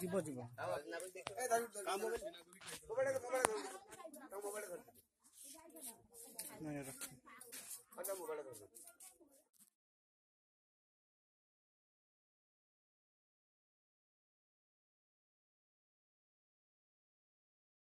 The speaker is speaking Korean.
ଯିବ ଯିବ ନାଇଁ ରଖ